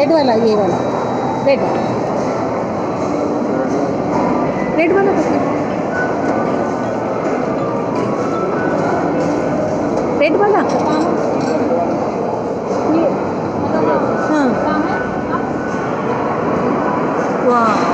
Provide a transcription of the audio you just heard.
red वाला ये वाला रेड रेड वाला रेड वाला हाँ वाह